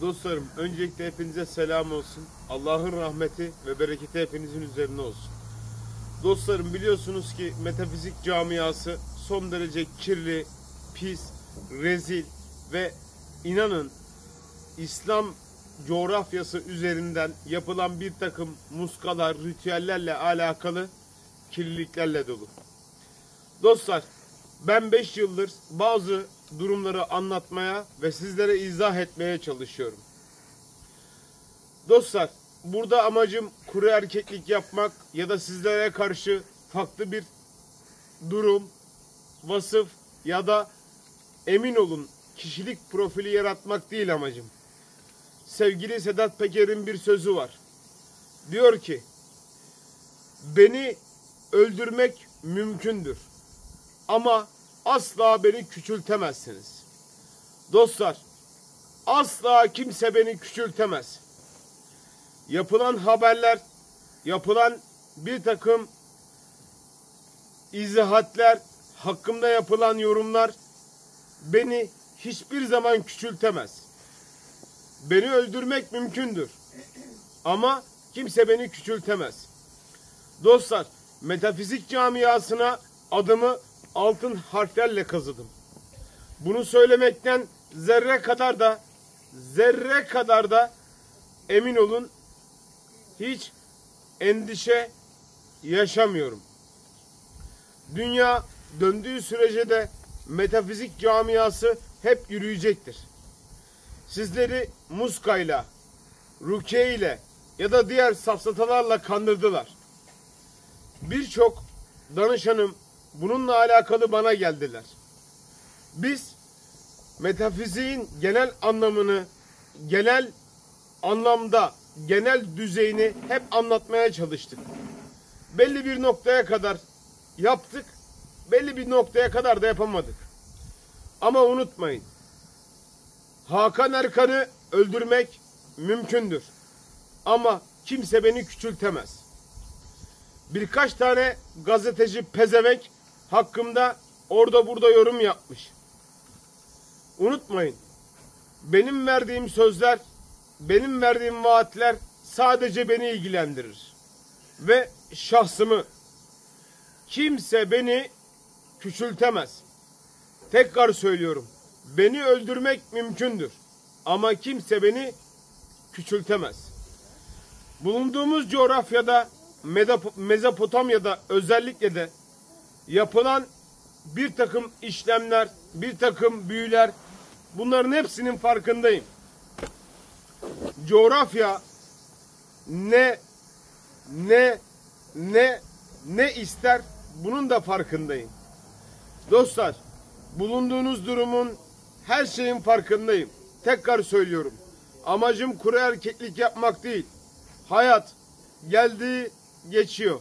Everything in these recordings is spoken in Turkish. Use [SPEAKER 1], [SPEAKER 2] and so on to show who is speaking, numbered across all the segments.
[SPEAKER 1] Dostlarım öncelikle hepinize selam olsun. Allah'ın rahmeti ve bereketi hepinizin üzerine olsun. Dostlarım biliyorsunuz ki metafizik camiası son derece kirli, pis, rezil ve inanın İslam coğrafyası üzerinden yapılan bir takım muskalar, ritüellerle alakalı kirliliklerle dolu. Dostlar ben 5 yıldır bazı durumları anlatmaya ve sizlere izah etmeye çalışıyorum. Dostlar burada amacım kuru erkeklik yapmak ya da sizlere karşı farklı bir durum, vasıf ya da emin olun kişilik profili yaratmak değil amacım. Sevgili Sedat Peker'in bir sözü var. Diyor ki beni öldürmek mümkündür. Ama asla beni küçültemezsiniz. Dostlar, asla kimse beni küçültemez. Yapılan haberler, yapılan bir takım izahatler, hakkımda yapılan yorumlar beni hiçbir zaman küçültemez. Beni öldürmek mümkündür. Ama kimse beni küçültemez. Dostlar, metafizik camiasına adımı altın harflerle kazıdım. Bunu söylemekten zerre kadar da zerre kadar da emin olun hiç endişe yaşamıyorum. Dünya döndüğü sürece de metafizik camiası hep yürüyecektir. Sizleri muskayla, rukiye ile ya da diğer safsatalarla kandırdılar. Birçok danışanım bununla alakalı bana geldiler. Biz metafiziğin genel anlamını, genel anlamda, genel düzeyini hep anlatmaya çalıştık. Belli bir noktaya kadar yaptık, belli bir noktaya kadar da yapamadık. Ama unutmayın, Hakan Erkan'ı öldürmek mümkündür. Ama kimse beni küçültemez. Birkaç tane gazeteci pezevenk hakkımda orada burada yorum yapmış. Unutmayın. Benim verdiğim sözler, benim verdiğim vaatler sadece beni ilgilendirir. Ve şahsımı kimse beni küçültemez. Tekrar söylüyorum. Beni öldürmek mümkündür. Ama kimse beni küçültemez. Bulunduğumuz coğrafyada Mezopotamya'da özellikle de yapılan bir takım işlemler, bir takım büyüler bunların hepsinin farkındayım. Coğrafya ne ne ne ne ister bunun da farkındayım. Dostlar bulunduğunuz durumun her şeyin farkındayım. Tekrar söylüyorum. Amacım kuru erkeklik yapmak değil. Hayat geldi geçiyor.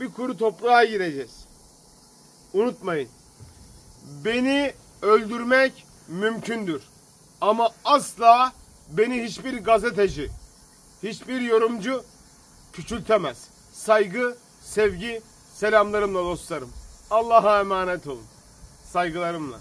[SPEAKER 1] Bir kuru toprağa gireceğiz. Unutmayın. Beni öldürmek mümkündür. Ama asla beni hiçbir gazeteci, hiçbir yorumcu küçültemez. Saygı, sevgi, selamlarımla dostlarım. Allah'a emanet olun. Saygılarımla.